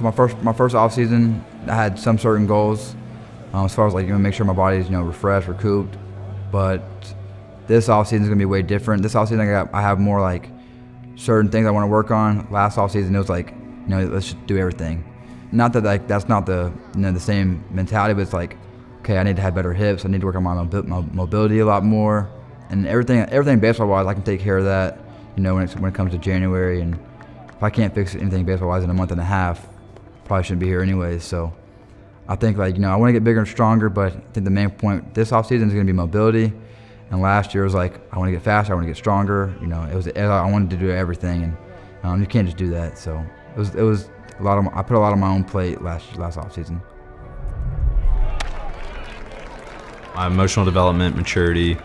So my first my first off season, I had some certain goals, um, as far as like you know make sure my body's you know refreshed, recouped. But this off season is gonna be way different. This off season I got I have more like certain things I want to work on. Last off season it was like you know let's just do everything. Not that like that's not the you know the same mentality, but it's like okay I need to have better hips. I need to work on my, mobi- my mobility a lot more, and everything everything baseball wise I can take care of that. You know when it's, when it comes to January and if I can't fix anything baseball wise in a month and a half, probably shouldn't be here anyways. So I think like you know I want to get bigger and stronger, but I think the main point this offseason is going to be mobility. And last year was like I want to get faster, I want to get stronger. You know, it was I wanted to do everything, and um, you can't just do that. So it was it was a lot of I put a lot on my own plate last last offseason. My emotional development, maturity,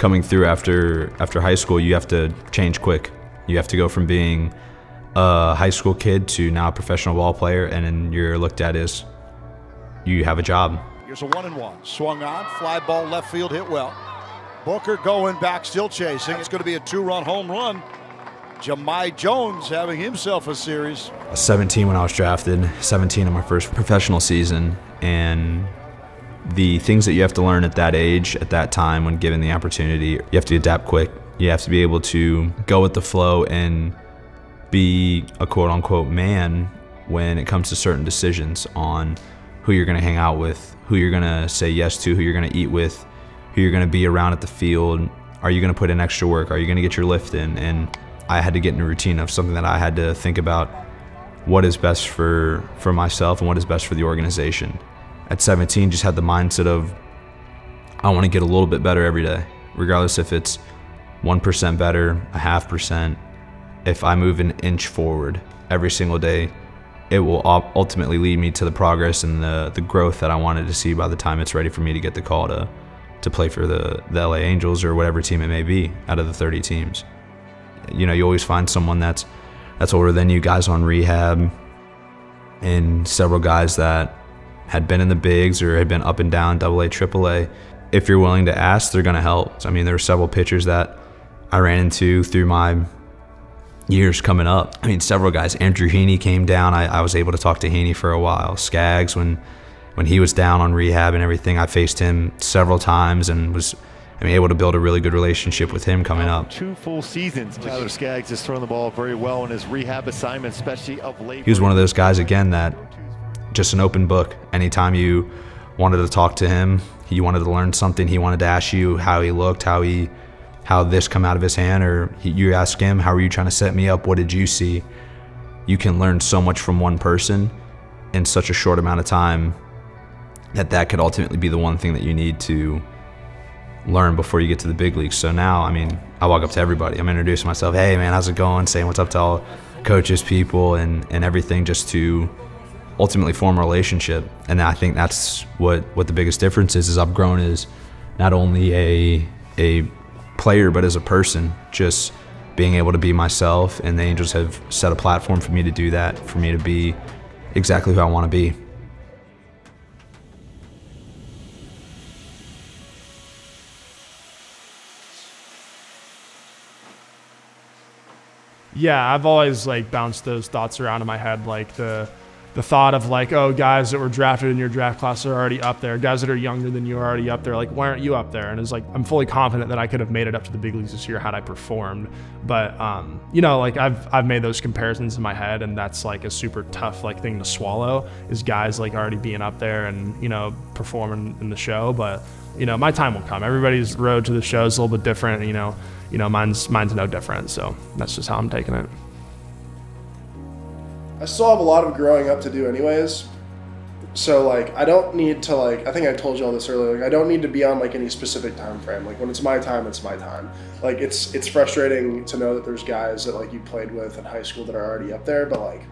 coming through after after high school, you have to change quick. You have to go from being a high school kid to now a professional ball player, and then you're looked at as you have a job. Here's a one and one. Swung on, fly ball left field, hit well. Booker going back, still chasing. It's going to be a two run home run. Jahmai Jones having himself a series. 17 when I was drafted, 17 in my first professional season, and the things that you have to learn at that age, at that time, when given the opportunity, you have to adapt quick. You have to be able to go with the flow and be a quote unquote man when it comes to certain decisions on who you're going to hang out with, who you're going to say yes to, who you're going to eat with, who you're going to be around at the field. Are you going to put in extra work? Are you going to get your lift in? And I had to get in a routine of something that I had to think about what is best for, for myself and what is best for the organization. At 17, just had the mindset of I want to get a little bit better every day, regardless if it's 1% better, a half percent. If I move an inch forward every single day, it will ultimately lead me to the progress and the, the growth that I wanted to see by the time it's ready for me to get the call to, to play for the, the LA Angels or whatever team it may be out of the 30 teams. You know, you always find someone that's that's older than you, guys on rehab, and several guys that had been in the bigs or had been up and down double A, triple A. If you're willing to ask, they're gonna help. I mean, there were several pitchers that I ran into through my years coming up. I mean, several guys. Andrew Heaney came down. I, I was able to talk to Heaney for a while. Skaggs, when when he was down on rehab and everything, I faced him several times and was I mean, able to build a really good relationship with him coming up. Two full seasons. Tyler Skaggs has thrown the ball very well in his rehab assignment, especially of late. He was one of those guys again that just an open book. Anytime you wanted to talk to him, you wanted to learn something, he wanted to ask you how he looked, how he how this come out of his hand or you ask him how are you trying to set me up? What did you see? You can learn so much from one person in such a short amount of time that that could ultimately be the one thing that you need to learn before you get to the big leagues. So now i mean i walk up to everybody. I'm introducing myself hey man how's it going? Saying what's up to all coaches people and and everything just to ultimately form a relationship. And i think that's what what the biggest difference is is i've grown as not only a a player, but as a person, just being able to be myself. And the Angels have set a platform for me to do that, for me to be exactly who I want to be. Yeah, I've always like bounced those thoughts around in my head, like the the thought of like, oh, guys that were drafted in your draft class are already up there. Guys that are younger than you are already up there. Like, why aren't you up there? And it's like, I'm fully confident that I could have made it up to the big leagues this year had I performed. But, um, you know, like I've, I've made those comparisons in my head and that's like a super tough like thing to swallow is guys like already being up there and, you know, performing in the show. But, you know, my time will come. Everybody's road to the show is a little bit different. You know, you know, mine's, mine's no different. So that's just how I'm taking it. I still have a lot of growing up to do, anyways. So like, I don't need to like. I think I told you all this earlier. Like, I don't need to be on like any specific time frame. Like, when it's my time, it's my time. Like, it's it's frustrating to know that there's guys that like you played with in high school that are already up there, but like,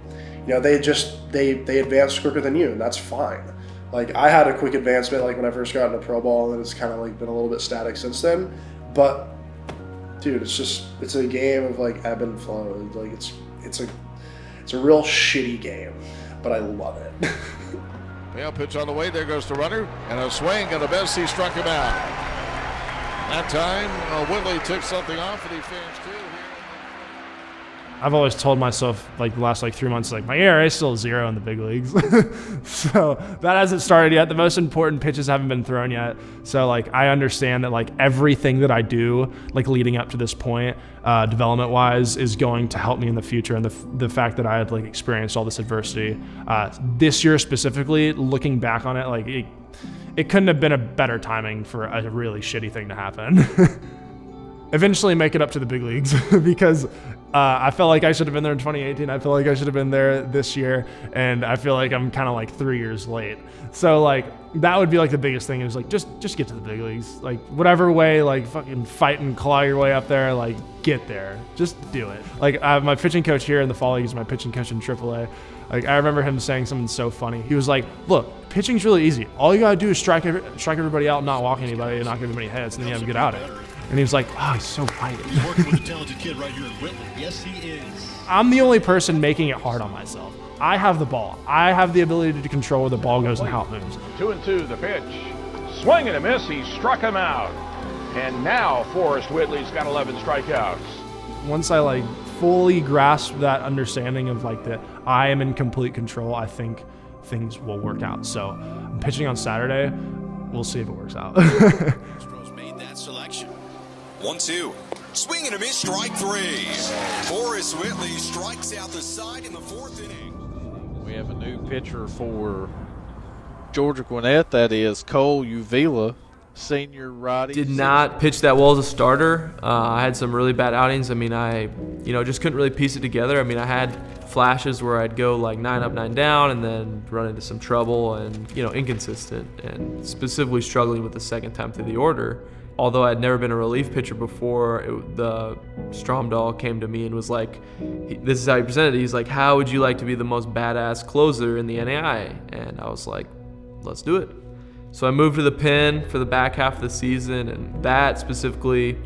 you know, they just they they advance quicker than you, and that's fine. Like, I had a quick advancement like when I first got into pro ball, and it's kind of like been a little bit static since then. But dude, it's just it's a game of like ebb and flow. Like, it's it's a it's a real shitty game, but I love it. Pale pitch on the way. There goes the runner. And a swing, and a best he struck him out. That time, uh, Whitley took something off, and he finished two. I've always told myself like the last like three months, like my ERA is still zero in the big leagues. so that hasn't started yet. The most important pitches haven't been thrown yet. So like I understand that like everything that I do, like leading up to this point, uh, development wise, is going to help me in the future. And the, the fact that I had like experienced all this adversity uh, this year specifically, looking back on it, like it, it couldn't have been a better timing for a really shitty thing to happen. Eventually make it up to the big leagues because uh, I felt like I should have been there in 2018. I feel like I should have been there this year, and I feel like I'm kind of like three years late. So like that would be like the biggest thing is like just just get to the big leagues. Like whatever way, like fucking fight and claw your way up there. Like get there, just do it. Like uh, my pitching coach here in the fall league is my pitching coach in AAA. Like I remember him saying something so funny. He was like, "Look, pitching's really easy. All you gotta do is strike every, strike everybody out, not walk anybody, and not give them any hits, and then you have a good outing." And he was like, "Oh, he's so right." He's working with a talented kid right here in Whitley. Yes, he is. I'm the only person making it hard on myself. I have the ball. I have the ability to control where the ball goes and how it moves. Two and two, the pitch. Swing and a miss. He struck him out. And now Forrest Whitley's got 11 strikeouts. Once I like fully grasp that understanding of like that I am in complete control, I think things will work out. So I'm pitching on Saturday. We'll see if it works out. Astros made that selection. One two. Swing and a miss, strike three. Forrest Whitley strikes out the side in the fourth inning. We have a new pitcher for Georgia Gwinnett. That is Cole Uvila, senior righty. Did not pitch that well as a starter. Uh, I had some really bad outings. I mean, I, you know, just couldn't really piece it together. I mean, I had flashes where I'd go like nine up, nine down, and then run into some trouble and you know inconsistent, and specifically struggling with the second time through the order. Although I'd never been a relief pitcher before, it, the Stromdahl came to me and was like, "This is how he presented it." He's like, "How would you like to be the most badass closer in the NAIA?" And I was like, "Let's do it." So I moved to the pen for the back half of the season, and that specifically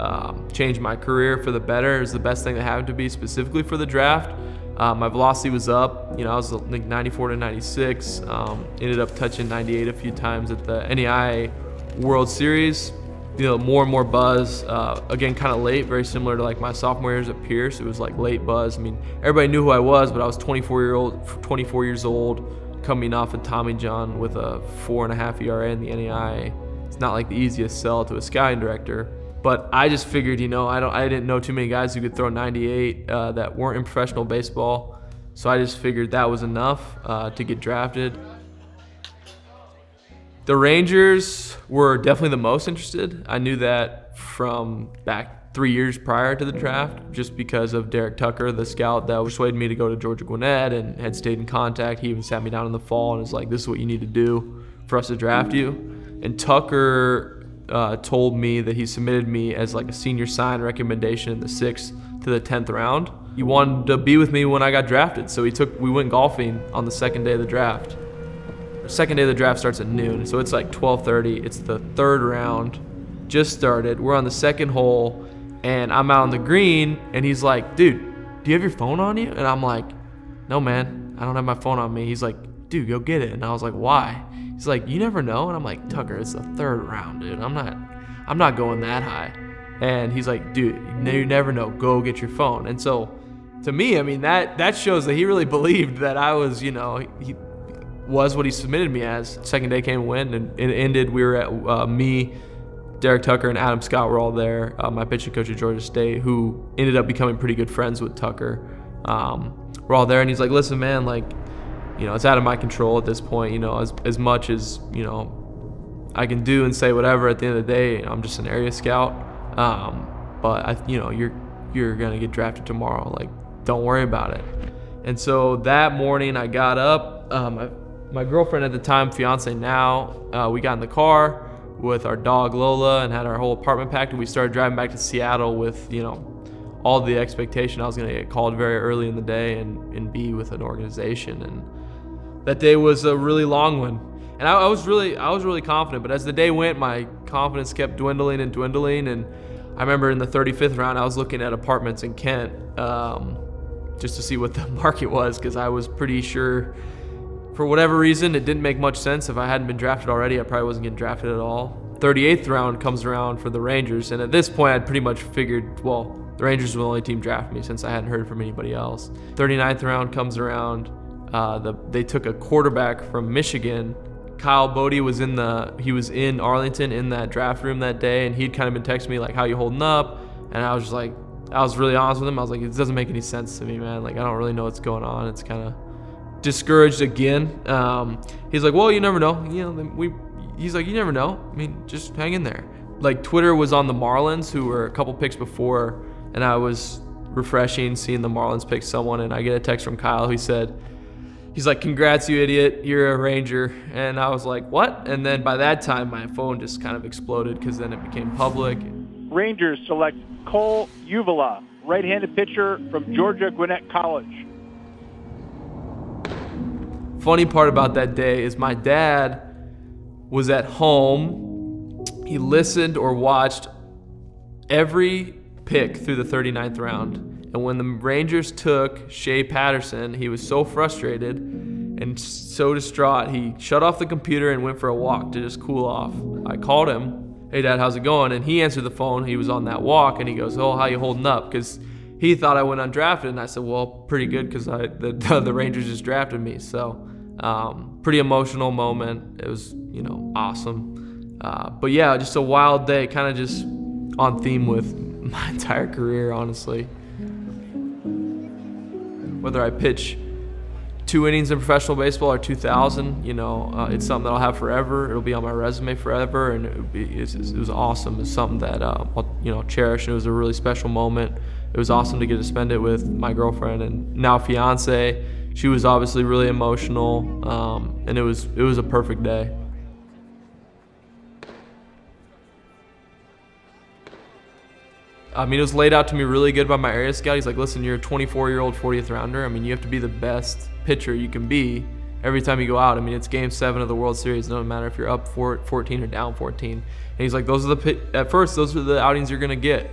um, changed my career for the better. It was the best thing that happened to me specifically for the draft. Uh, my velocity was up. You know, I was like 94 to 96. Um, ended up touching 98 a few times at the NAIA World Series. You know, more and more buzz. Uh, again, kind of late, very similar to like my sophomore years at Pierce. It was like late buzz. I mean, everybody knew who I was, but I was 24 year old, 24 years old, coming off of Tommy John with a four and a half ERA in the NAIA. It's not like the easiest sell to a scouting director. But I just figured, you know, I don't, I didn't know too many guys who could throw 98 uh, that weren't in professional baseball. So I just figured that was enough uh, to get drafted. The Rangers were definitely the most interested. I knew that from back three years prior to the draft, just because of Derek Tucker, the scout that persuaded me to go to Georgia Gwinnett and had stayed in contact. He even sat me down in the fall and was like, "This is what you need to do for us to draft you." And Tucker uh, told me that he submitted me as like a senior sign recommendation in the sixth to the tenth round. He wanted to be with me when I got drafted, so he took. We went golfing on the second day of the draft. Second day of the draft starts at noon, so it's like 12:30. It's the third round, just started. We're on the second hole, and I'm out on the green, and he's like, "Dude, do you have your phone on you?" And I'm like, "No, man, I don't have my phone on me." He's like, "Dude, go get it." And I was like, "Why?" He's like, "You never know." And I'm like, "Tucker, it's the third round, dude. I'm not, I'm not going that high." And he's like, "Dude, you never know. Go get your phone." And so, to me, I mean that that shows that he really believed that I was, you know, he was what he submitted me as. Second day came and went, and it ended. We were at uh, me, Derek Tucker, and Adam Scott were all there. Uh, my pitching coach at Georgia State, who ended up becoming pretty good friends with Tucker. Um, we're all there, and he's like, "Listen, man, like, you know, it's out of my control at this point. You know, as as much as you know, I can do and say whatever. At the end of the day, I'm just an area scout. Um, but I, you know, you're you're gonna get drafted tomorrow. Like, don't worry about it." And so that morning, I got up. Um, I, my girlfriend at the time, fiance now, uh, we got in the car with our dog Lola and had our whole apartment packed, and we started driving back to Seattle with you know all the expectation I was going to get called very early in the day and, and be with an organization. And that day was a really long one, and I, I was really I was really confident. But as the day went, my confidence kept dwindling and dwindling. And I remember in the 35th round, I was looking at apartments in Kent um, just to see what the market was because I was pretty sure for whatever reason, it didn't make much sense. If I hadn't been drafted already, I probably wasn't getting drafted at all. 38th round comes around for the Rangers, and at this point, I'd pretty much figured, well, the Rangers were the only team drafting me since I hadn't heard from anybody else. 39th round comes around. Uh, the, they took a quarterback from Michigan. Kyle Bodie was in the he was in Arlington in that draft room that day, and he'd kind of been texting me like, "How you holding up?" And I was just like, I was really honest with him. I was like, "It doesn't make any sense to me, man. Like, I don't really know what's going on. It's kind of discouraged again." Um, he's like, "Well, you never know. You know, we." He's like, "You never know. I mean, just hang in there." Like Twitter was on the Marlins, who were a couple picks before, and I was refreshing seeing the Marlins pick someone, and I get a text from Kyle. He said he's like, "Congrats, you idiot! You're a Ranger." And I was like, "What?" And then by that time, my phone just kind of exploded because then it became public. Rangers select Cole Uvila, right-handed pitcher from Georgia Gwinnett College. Funny part about that day is my dad was at home. He listened or watched every pick through the 39th round. And when the Rangers took Shea Patterson, he was so frustrated and so distraught, he shut off the computer and went for a walk to just cool off. I called him, "Hey Dad, how's it going?" And he answered the phone. He was on that walk, and he goes, "Oh, how you holding up?" Because he thought I went undrafted, and I said, "Well, pretty good, because the, the Rangers just drafted me." So, um, pretty emotional moment. It was, you know, awesome. Uh, but yeah, just a wild day, kind of just on theme with my entire career, honestly whether I pitch two innings in professional baseball or 2,000, you know, uh, it's something that I'll have forever. It'll be on my resume forever, and it, be, it was awesome. It's something that uh, I'll, you know, cherish. And it was a really special moment. It was awesome to get to spend it with my girlfriend and now fiance. She was obviously really emotional, um, and it was it was a perfect day. I mean, it was laid out to me really good by my area scout. He's like, listen, you're a 24 year old 40th rounder. I mean, you have to be the best pitcher you can be every time you go out. I mean, it's game seven of the World Series. It doesn't matter if you're up 14 or down 14. And he's like, those are the, at first, those are the outings you're going to get.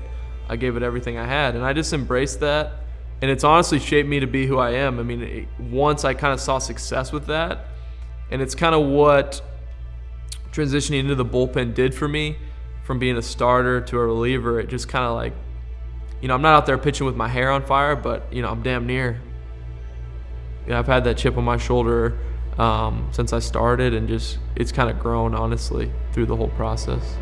I gave it everything I had. And I just embraced that. And it's honestly shaped me to be who I am. I mean, once I kind of saw success with that, and it's kind of what transitioning into the bullpen did for me from being a starter to a reliever, it just kind of like, you know, I'm not out there pitching with my hair on fire, but, you know, I'm damn near. You know, I've had that chip on my shoulder um, since I started, and just, it's kind of grown, honestly, through the whole process.